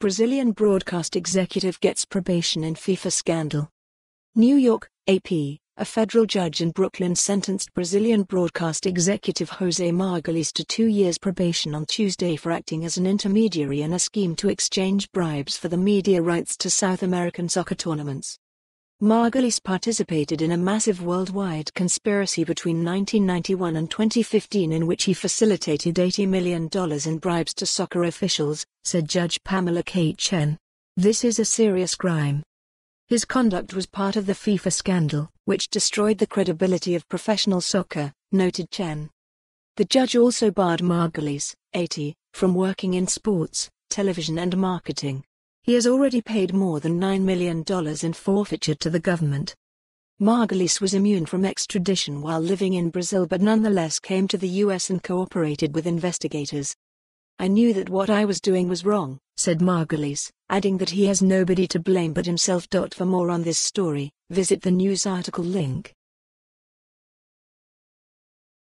Brazilian broadcast executive gets probation in FIFA scandal. New York, AP, a federal judge in Brooklyn sentenced Brazilian broadcast executive Jose Margulies to two years probation on Tuesday for acting as an intermediary in a scheme to exchange bribes for the media rights to South American soccer tournaments. Margulies participated in a massive worldwide conspiracy between 1991 and 2015 in which he facilitated $80 million in bribes to soccer officials, said Judge Pamela K. Chen. This is a serious crime. His conduct was part of the FIFA scandal, which destroyed the credibility of professional soccer, noted Chen. The judge also barred Margulies, 80, from working in sports, television and marketing. He has already paid more than $9 million in forfeiture to the government. Margulies was immune from extradition while living in Brazil but nonetheless came to the US and cooperated with investigators. I knew that what I was doing was wrong, said Margulies, adding that he has nobody to blame but himself. For more on this story, visit the news article link.